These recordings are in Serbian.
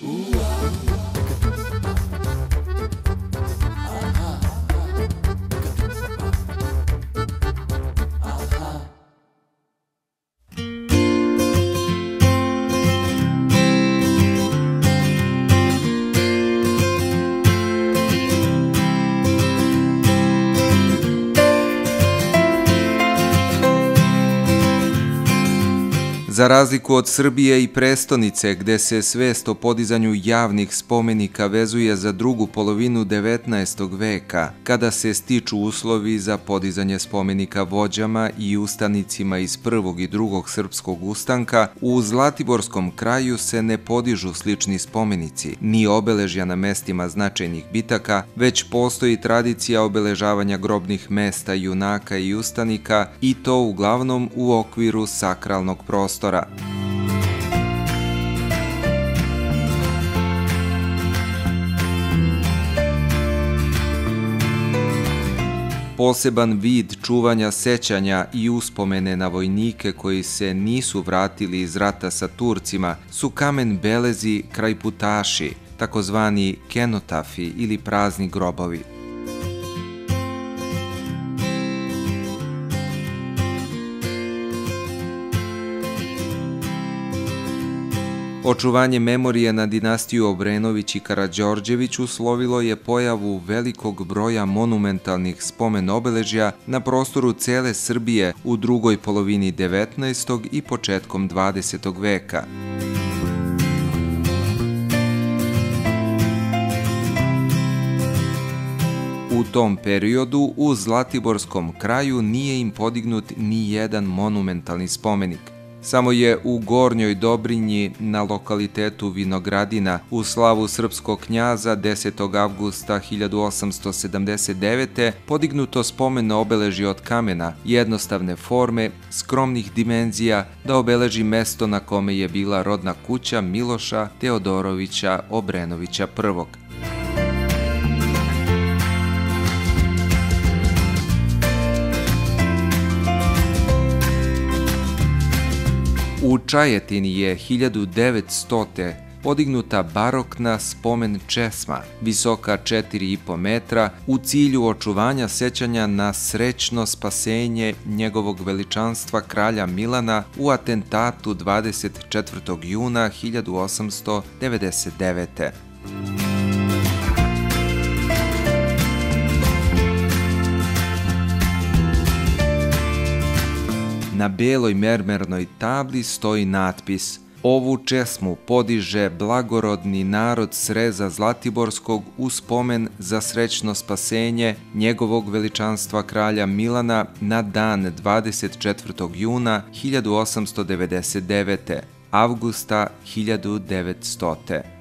Ooh. Za razliku od Srbije i prestonice, gde se svest o podizanju javnih spomenika vezuje za drugu polovinu 19. veka, kada se stiču uslovi za podizanje spomenika vođama i ustanicima iz prvog i drugog srpskog ustanka, u Zlatiborskom kraju se ne podižu slični spomenici, ni obeležja na mestima značajnih bitaka, već postoji tradicija obeležavanja grobnih mesta junaka i ustanika i to uglavnom u okviru sakralnog prostora prostora. Poseban vid čuvanja sećanja i uspomene na vojnike koji se nisu vratili iz rata sa Turcima su kamen belezi kraj putaši, takozvani kenotafi ili prazni grobovi. Očuvanje memorije na dinastiju Obrenović i Karadžorđević uslovilo je pojavu velikog broja monumentalnih spomen obeležja na prostoru cele Srbije u drugoj polovini 19. i početkom 20. veka. U tom periodu u Zlatiborskom kraju nije im podignut ni jedan monumentalni spomenik – Samo je u Gornjoj Dobrinji na lokalitetu Vinogradina u slavu srpskog knjaza 10. avgusta 1879. podignuto spomeno obeleži od kamena, jednostavne forme, skromnih dimenzija, da obeleži mesto na kome je bila rodna kuća Miloša Teodorovića Obrenovića I. U Čajetini je 1900. podignuta barokna spomen česma, visoka 4,5 metra, u cilju očuvanja sećanja na srećno spasenje njegovog veličanstva kralja Milana u atentatu 24. juna 1899. Na beloj mermernoj tabli stoji natpis Ovu česmu podiže blagorodni narod Sreza Zlatiborskog u spomen za srećno spasenje njegovog veličanstva kralja Milana na dan 24. juna 1899. avgusta 1900.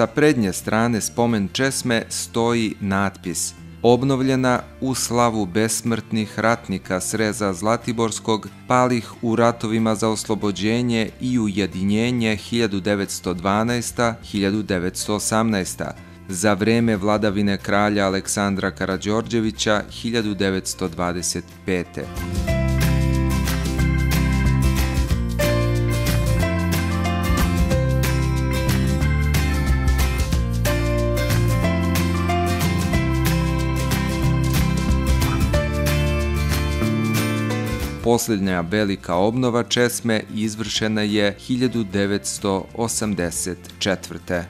Sa prednje strane spomen česme stoji natpis obnovljena u slavu besmrtnih ratnika Sreza Zlatiborskog, palih u ratovima za oslobođenje i ujedinjenje 1912-1918, za vreme vladavine kralja Aleksandra Karađorđevića 1925. Poslednja velika obnova česme izvršena je 1984.